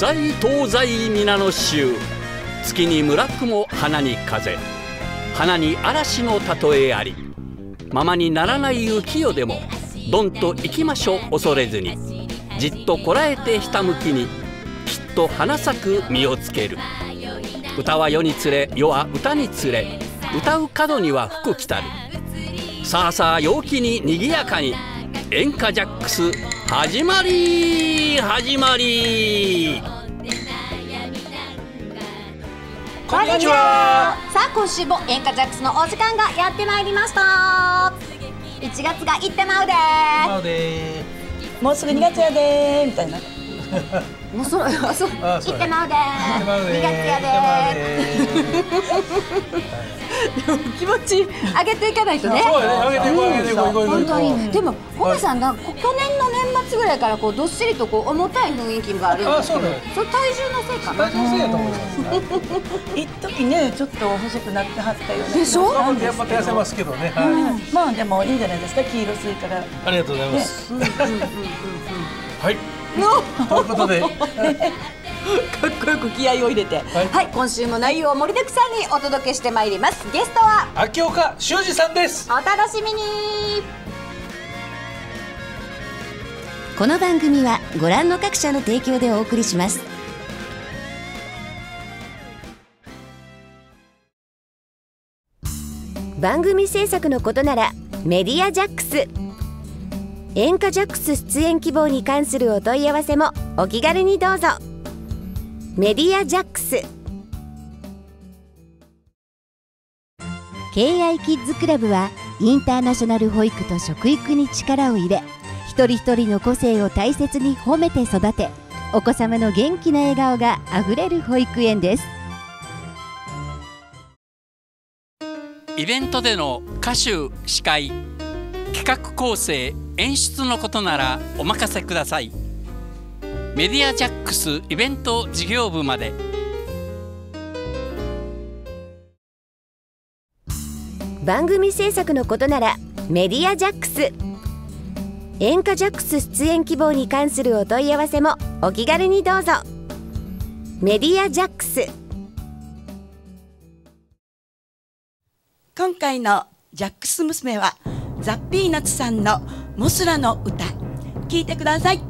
西東西皆の衆。月に村雲花に風。花に嵐の例えあり。ままにならない浮世でもどんと行きましょう恐れずに。じっとこらえてひたむきにきっと花咲く実をつける。歌は世につれ世は歌につれ。歌う角には福来たる。さあさあ陽気ににぎやかに。演歌ジャックス始まり始まり。こんにちは。さあ今週も演歌ジャックスのお時間がやってまいりました。1月がいってまうでまうでもうすぐ2月やでみたいなもうそあそういってまうでー。2月やで でも気持ち上げていかないとね。そうやね上げていこう上げていこういこういこう。本当にでもほなさんがこ去年の年末ぐらいからこうどっしりとこう重たい雰囲気がある。んですけどあそうねそれ体重のせいかうな。大丈夫せいやと思います。一時ねちょっと細くなってはったよね。でしょ？なんですやっぱ痩せますけどね。まあでもいいんじゃないですか黄色すいからありがとうございます。はい。のということで。かっこよく気合を入れて、はい。い、今週も内容を盛りだくさんにお届けしてまいります。ゲストは。秋岡修二さんです。お楽しみに。この番組はご覧の各社の提供でお送りします。番組制作のことならメディアジャックス演歌ジャックス出演希望に関するお問い合わせもお気軽にどうぞ。メディアジャックス。敬愛キッズクラブはインターナショナル保育と食育に力を入れ一人一人の個性を大切に褒めて育てお子様の元気な笑顔があふれる保育園です。イベントでの歌手司会企画構成演出のことならお任せください。メディアジャックスイベント事業部まで。番組制作のことならメディアジャックス。演歌ジャックス出演希望に関するお問い合わせもお気軽にどうぞ。メディアジャックス。今回のジャックス娘はザ・ピーナッツさんのモスラの歌聞いてください。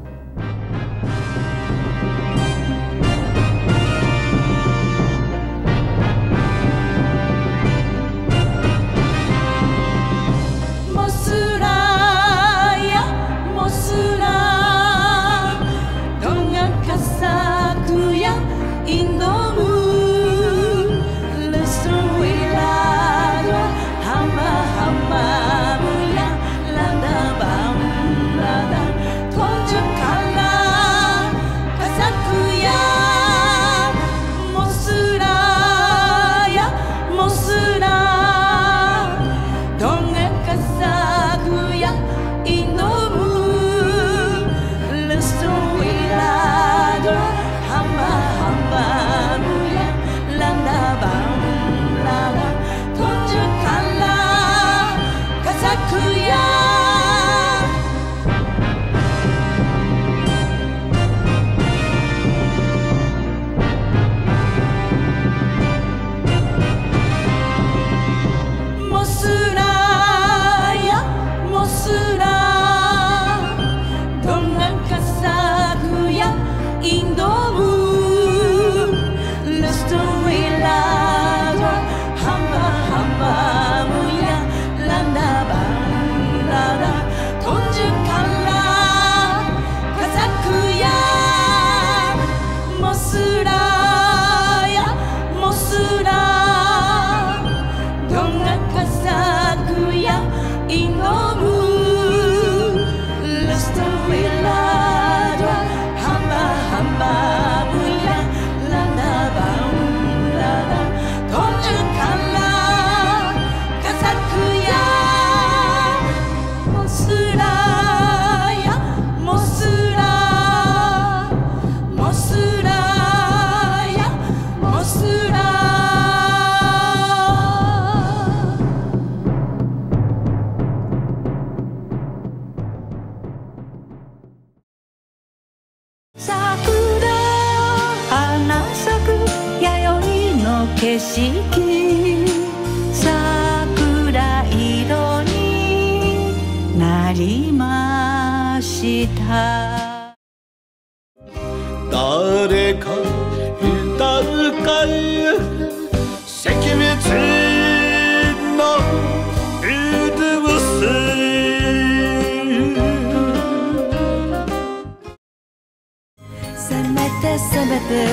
めて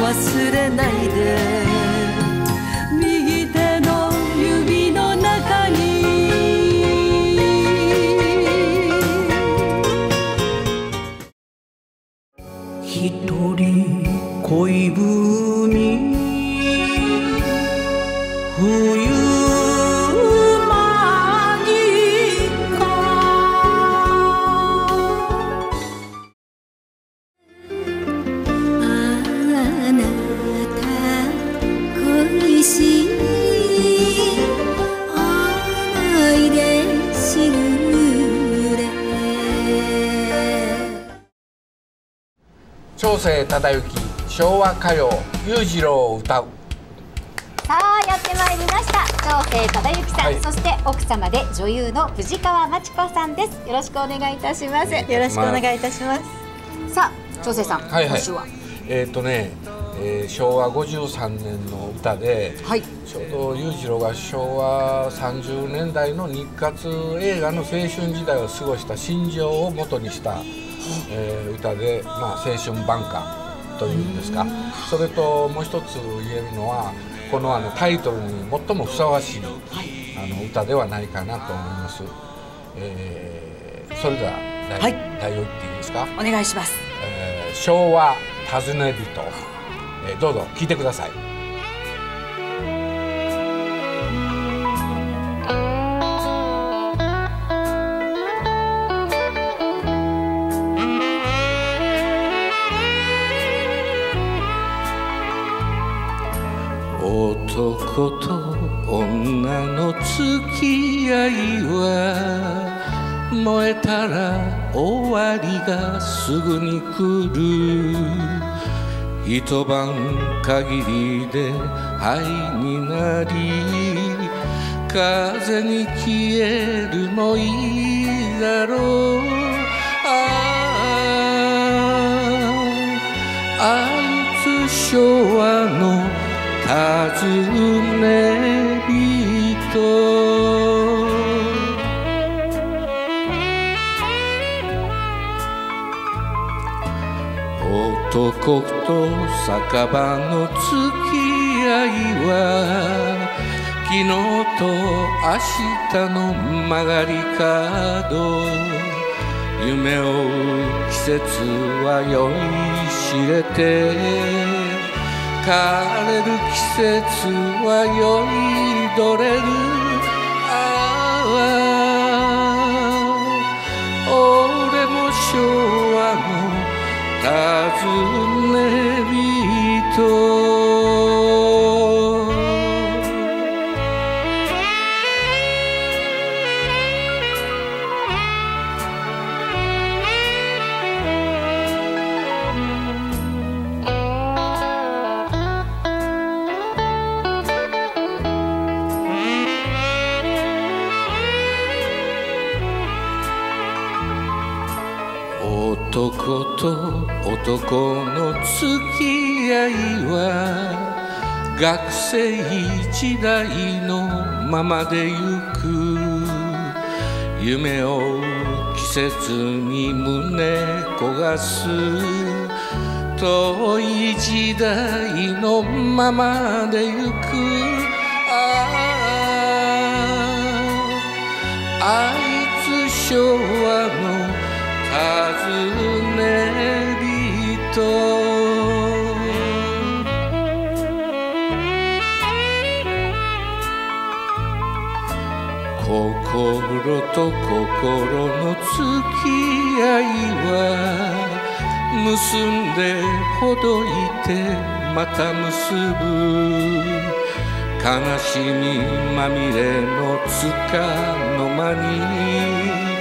忘れないでしぐれ長生忠之昭和歌謡裕次郎を歌う。さあやってまいりました。長生忠之さん、はい。そして奥様で女優の藤川真知子さんです。よろしくお願いいたします。よろしくお願いいたします。さあ長生さん、はいはい。今週は？えっ、とね、えー昭和53年の歌ではい。ちょうど裕次郎が昭和30年代の日活映画の青春時代を過ごした心情を元にした、えー歌で、まあ、青春挽歌というんですか。それともう一つ言えるのはこのあのタイトルに最もふさわしい、あの歌ではないかなと思います。えーそれでは題,、はい。題を言っていいですか、お願いします。えー昭和尋ね人、えどうぞ聞いてください。男と女の付き合いは燃えたら終わりがすぐに来る一晩限りで灰になり風に消えるもいいだろう。あああいつ昭和の尋ね人男と酒場の付き合いは昨日と明日の曲がり角夢をう季節は酔いしれて枯れる季節は酔いどれる。ああ俺も昭和の尋ね人男と男の付き合いは学生時代のままでゆく夢を季節に胸焦がす遠い時代のままでゆくあああいつ昭和の心と心の付き合いは結んでほどいてまた結ぶ。悲しみまみれのつかの間に。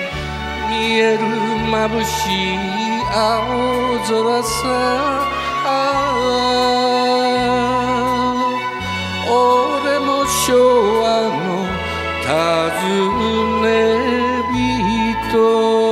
見える眩しい青空さあ。あ昭和の尋ね人。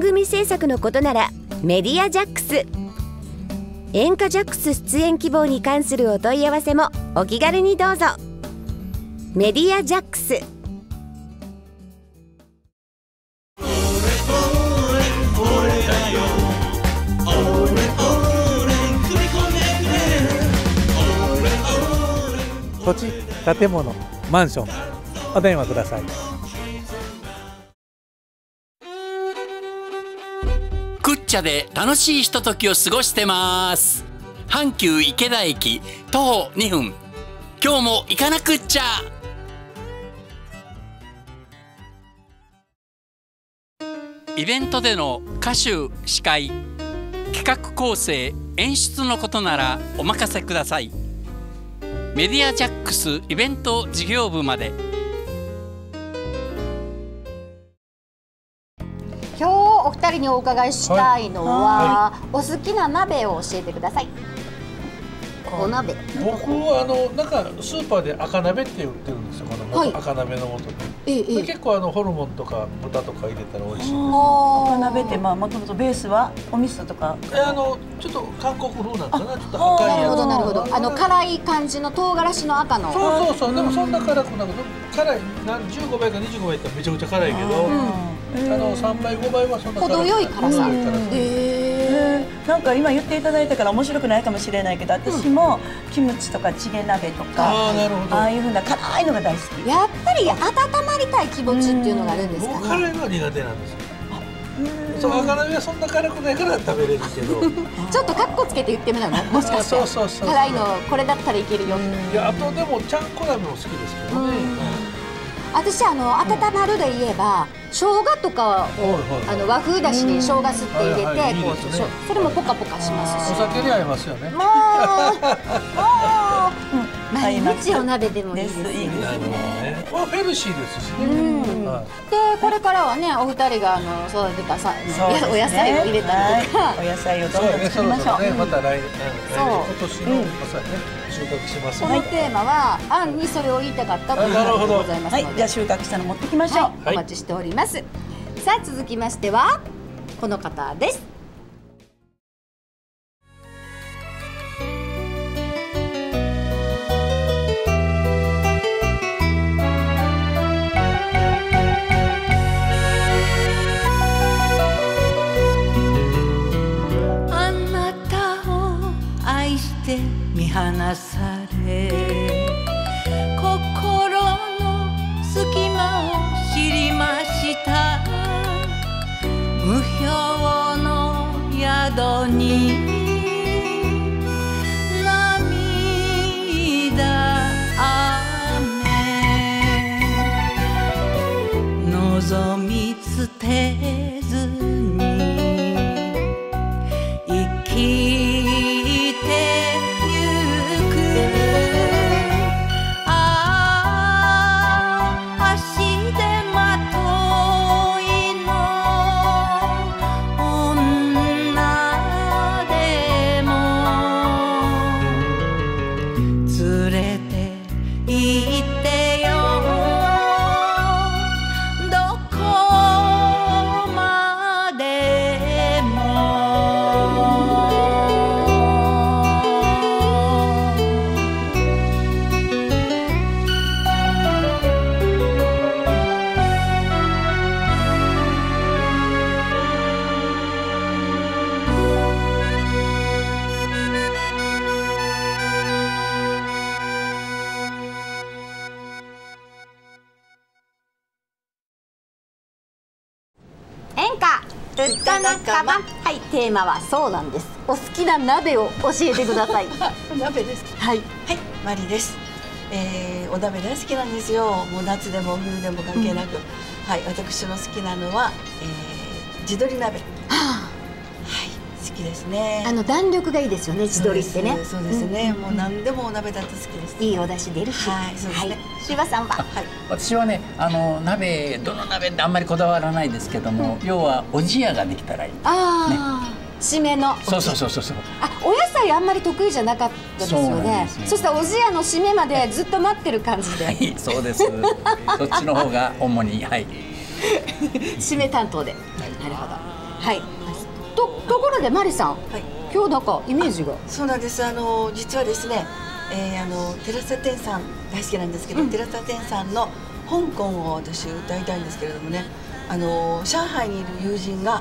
組制作のことならメディアジャックス。演歌ジャックス出演希望に関するお問い合わせもお気軽にどうぞ。メディアジャックス。土地建物マンションお電話ください。クッチャで楽しいひとときを過ごしてます。阪急池田駅徒歩2分。今日も行かなくっちゃ。イベントでの歌手司会企画構成演出のことならお任せください。メディアジャックスイベント事業部まで。お二人にお伺いしたいのは、お好きな鍋を教えてください。お鍋。僕あのなんかスーパーで赤鍋って売ってるんですよこの、はい。赤鍋の素で。ええ結構あのホルモンとか豚とか入れたら美味しい。あ赤鍋ってまあもともとベースはお味噌とか。えあのちょっと韓国風なんかなちょっとあ赤いやつ。なるほどなるほど。あの辛い感じの唐辛子の赤の。そうそうそう。でもそんな辛くなく辛いなん15倍か25倍ってめちゃくちゃ辛いけど、あの3倍5倍はそんな程よい辛さ。なんか今言っていただいたから面白くないかもしれないけど私もキムチとかチゲ鍋とかああなるほど。ああいうふうな辛いのが大好き。ーやっぱり温まりたい気持ちっていうのがあるんですかね。僕辛いのは苦手なんですよ。そう赤鍋はそんな辛くないから食べれるけど。ちょっとカッコつけて言ってみたの？もしかして。そうそうそう辛いのこれだったらいけるよいやあとでもちゃんこ鍋も好きですけどね、私あの温まるで言えば生姜とかをはいはいあの和風だしに生姜吸って入れてはいはいいい。こうそれもポカポカしますし。お酒に合いますよね。もうもう 毎日お鍋でもいいですです。いいですなるほどねヘルシーですしね、うん。はい。でこれからはねお二人があの育てたさ、ね。お野菜を入れたりとか、はい。お野菜をどんどん作りましょう。ね、また来年、今年の、まさにね、収穫しますこのテーマは、あんにそれを言いたかったということでございますので、はい。じゃあ収穫したの持ってきましょう、はい、お待ちしております。さあ続きましてはこの方です。して見放され心の隙間を知りました。無表の宿に涙雨。望み捨て歌仲間はいテーマはそうなんです。お好きな鍋を教えてください。鍋ですはい。はいマリです。えー、お鍋大好きなんですよ。もう夏でも冬でも関係なく、はい私の好きなのは、えー、地鶏鍋。はい好ききですね。あの弾力がいいですよね地鶏ってね。そうですそうです。ね、もう何でもお鍋だと好きです。いいお出汁出るし。はいそうですね、柴さんは？私はねあの鍋どの鍋ってあんまりこだわらないですけども、要はおじやができたらいいああ、締めの。そうそうそうそう。そうあお野菜あんまり得意じゃなかったですよね。そしたらおじやの締めまでずっと待ってる感じで、はいそうです。そっちの方が主にはい。締め担当で、なるほど。はいとところでマリさん、今日なんかイメージが？そうなんです。あの実はですね、えー、あの寺瀬天さん大好きなんですけど、寺瀬天さんの香港を私歌いたいんですけれどもねあの上海にいる友人が、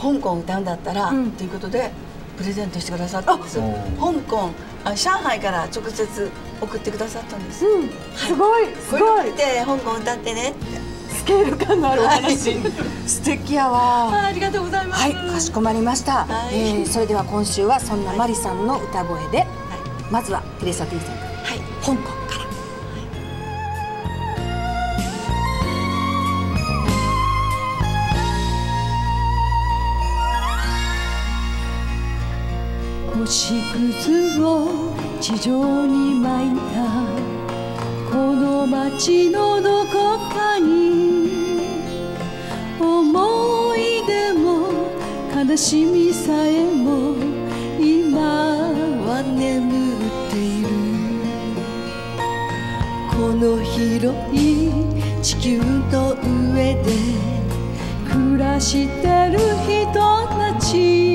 香港を歌うんだったら、ということでプレゼントしてくださったんです。香港あ上海から直接送ってくださったんです、すごいすごい。て香港歌ってねってスケール感のあるお話。素敵やわ。ありがとうございます。はいかしこまりました、えーそれでは今週はそんなマリさんの歌声で、まずはテレサ・ティンさんから、香港から。星屑を地上に巻い。たこの街のどこかに悲しみさえも今は眠っている。この広い地球の上で暮らしてる人たち。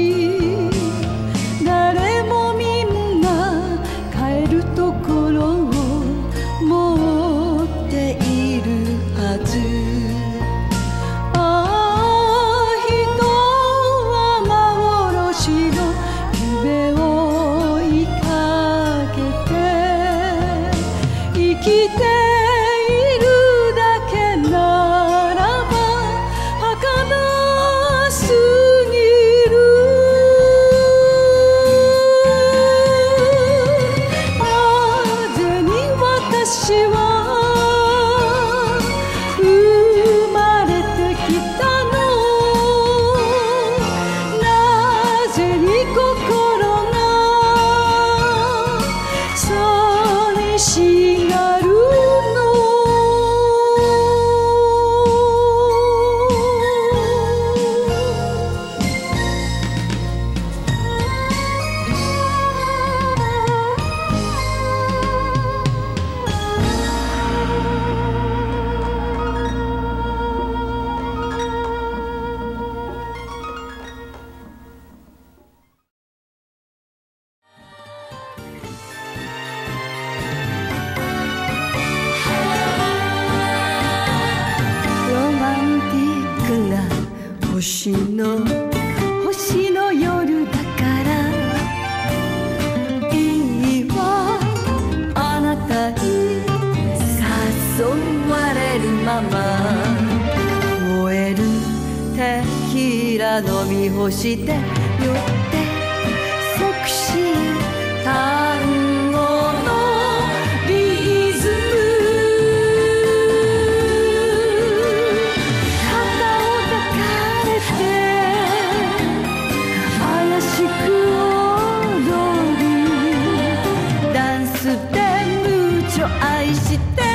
愛して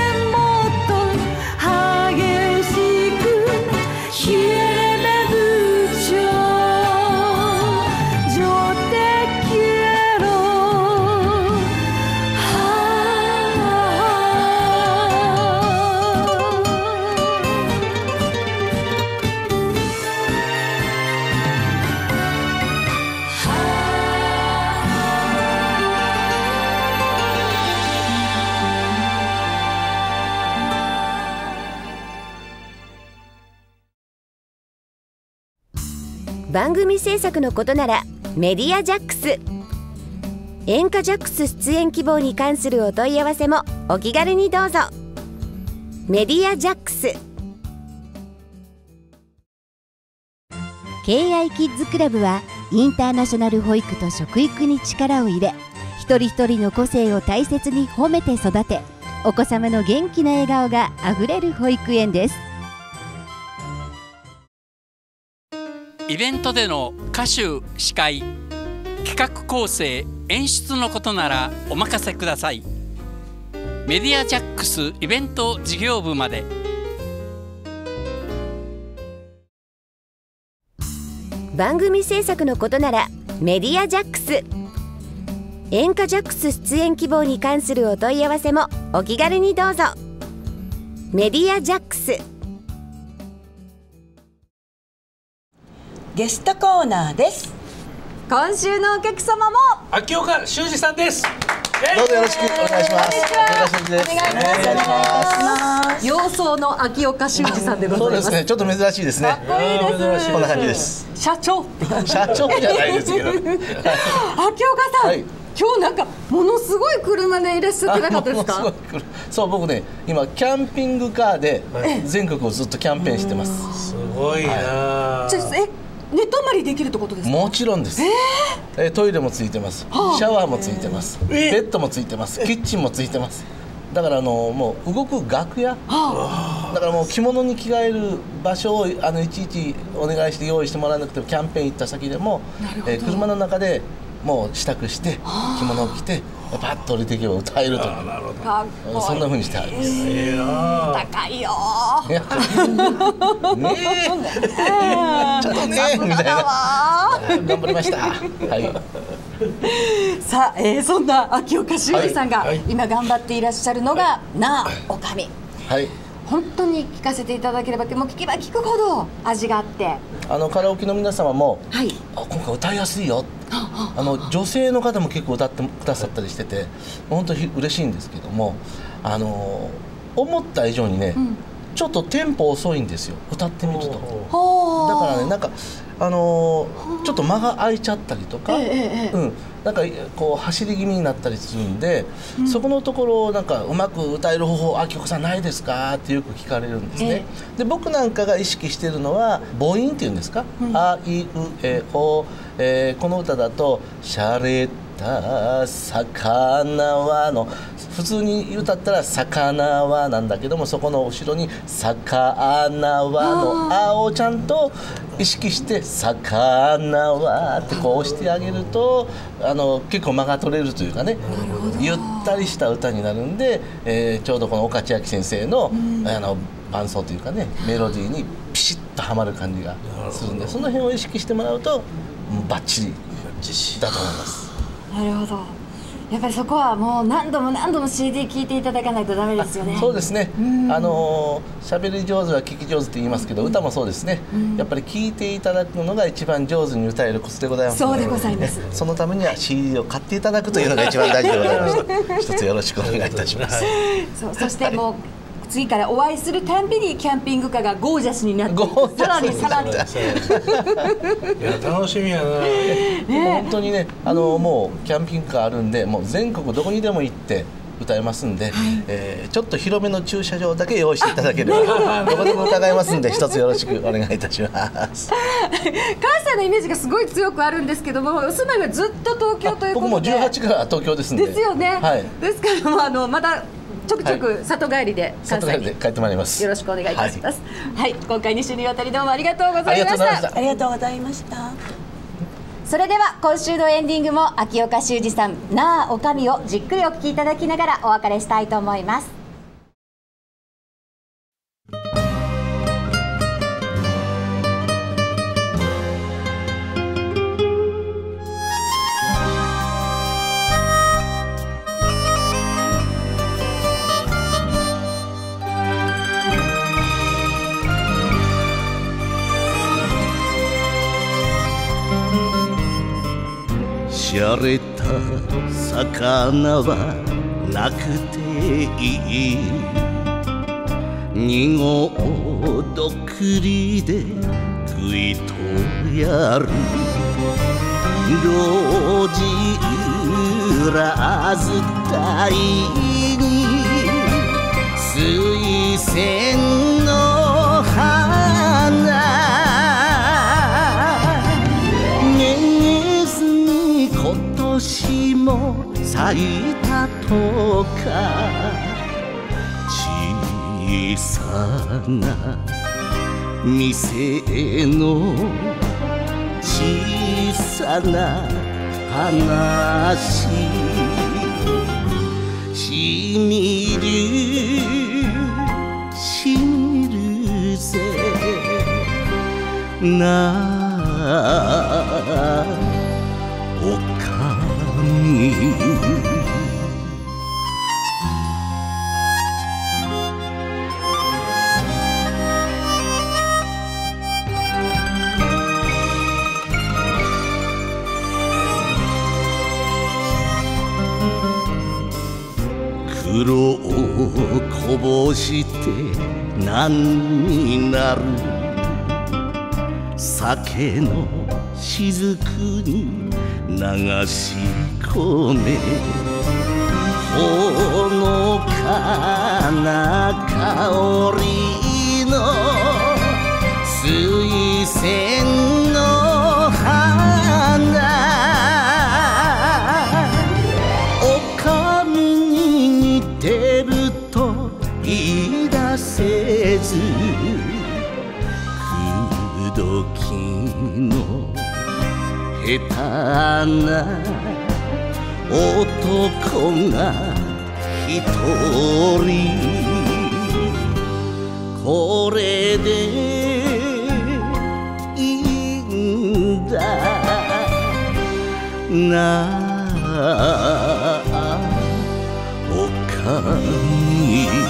制作のことならメディアジャックス。演歌ジャックス出演希望に関するお問い合わせもお気軽にどうぞ。メディアジャックス。KI キッズクラブはインターナショナル保育と食育に力を入れ一人一人の個性を大切に褒めて育てお子様の元気な笑顔があふれる保育園です。イベントでの歌手司会企画構成演出のことならお任せください。メディアジャックスイベント事業部まで。番組制作のことならメディアジャックス演歌ジャックス出演希望に関するお問い合わせもお気軽にどうぞ。メディアジャックスゲストコーナーです。今週のお客様も。秋岡修二さんです。どうぞよろしくお願いします。お願いします。洋装の秋岡修二さんでございます。ですねちょっと珍しいですね。かっこいいです。こんな感じです。社長。社長じゃないですけど。秋岡さん、はい。今日なんかものすごい車でいらっしゃってなかったですか？そう僕ね今キャンピングカーで全国をずっとキャンペーンしてます。すごいなちょえ寝泊まりできるってことですか？もちろんです、えー？トイレもついてます。はあ。シャワーもついてます。ベッドもついてます。キッチンもついてます。だからあのもう動く楽屋。だからもう着物に着替える場所をあのいちいちお願いして用意してもらわなくてもキャンペーン行った先でもえー車の中でもう支度して着物を着てパッと降りていけば歌えると。いい。そんな風にしてあります。高いよ。ちょっとねみたいな。頑張りました。はい。さあ、えー、そんな秋岡修二さんがはい。はい。今頑張っていらっしゃるのが「なあおかみ。はい」本当に聞かせていただければもう聞けば聞くほど味があって。あのカラオケの皆様もはい。あ今回歌いやすいよあの女性の方も結構歌ってくださったりしてて本当に嬉しいんですけどもあの思った以上にね、ちょっとテンポ遅いんですよ。歌ってみると。ほだからねなんかあのーちょっと間が空いちゃったりとか、ええええうん、なんかこう走り気味になったりするんで、そこのところをなんかうまく歌える方法「あきこさんないですか?」ってよく聞かれるんですね。で僕なんかが意識してるのは母音っていうんですか「あいうえお」えーこの歌だと「しゃれた魚は」の。普通に歌ったら「魚は」なんだけどもそこの後ろに「魚は」の「あ」をちゃんと意識して「魚は」ってこう押してあげるとあの結構間が取れるというかね。ゆったりした歌になるんで、えーちょうどこの岡千秋先生の,、あの伴奏というかねメロディーにピシッとはまる感じがするんでその辺を意識してもらうとうんバッチリ。だと思います。なるほどやっぱりそこはもう何度も何度も CD 聴いていただかないとダメですよねそうですね。あのー喋り上手は聞き上手って言いますけど、歌もそうですね。やっぱり聞いていただくのが一番上手に歌えるコツでございます、そうでございますねそのためには CD を買っていただくというのが一番大事でございます。一つよろしくお願いいたします。そうそしてもう次からお会いするたんびにキャンピングカーがゴージャスになってさらにさらにいや楽しみやなでも本当にね、あのもうキャンピングカーあるんで、もう全国どこにでも行って。歌えますんで、えーちょっと広めの駐車場だけ用意していただければどこでも伺いますんで一つよろしくお願いいたします。関西のイメージがすごい強くあるんですけどもお住まいはずっと東京というこ僕もとで18から東京ですんで。ですよね、はい。ですからもうあのまたちょくちょく里帰りで関西に外帰りで帰ってまいります。よろしくお願いいたします。はい、今回2週にわたりどうもありがとうございました。ありがとうございましたそれでは今週のエンディングも秋岡修二さん「なあおかみ」をじっくりお聞きいただきながらお別れしたいと思います。しゃれた魚はなくていい二号どっくりで食いとやる。路地裏伝いに水仙の花年も咲いたとか。小さな店の小さな話。しみるしみるぜ。なあ。おかみ黒をこぼして何になる？酒の雫に流し込め。ほのかな香りの水仙の花。おかみに似てると言い出せず。口説きの下手な男が一人。これでいいんだ。なあおかみ。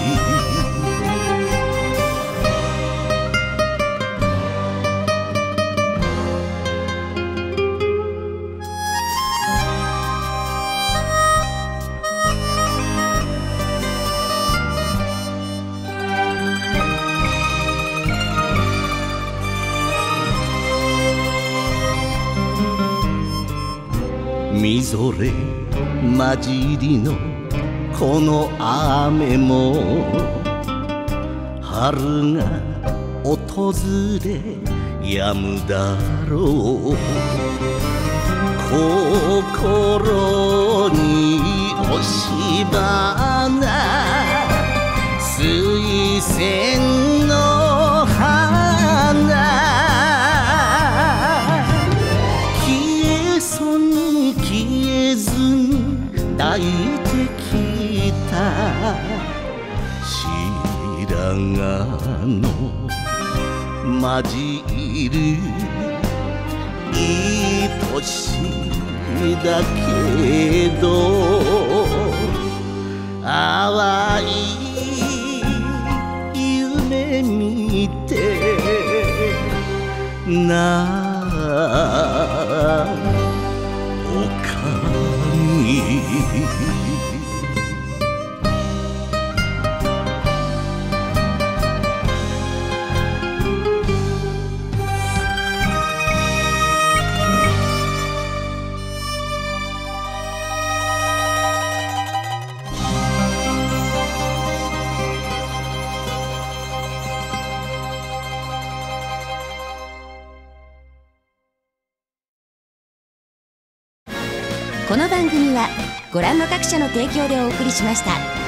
みぞれ混じりのこの雨も春が訪れ止むだろう。心に押し花水仙のに抱いてきた。白髪の混じる。愛しだけど淡い夢見てなあおかみご覧の各社の提供でお送りしました。